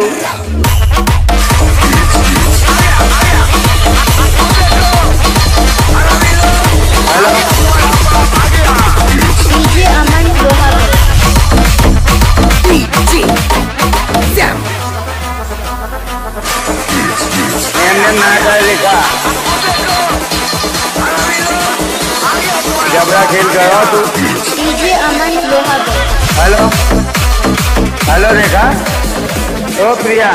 Yeah. लिखा जबरा खेल कर तू। DJ Aman hello. Hello Rekha. ओ प्रिया।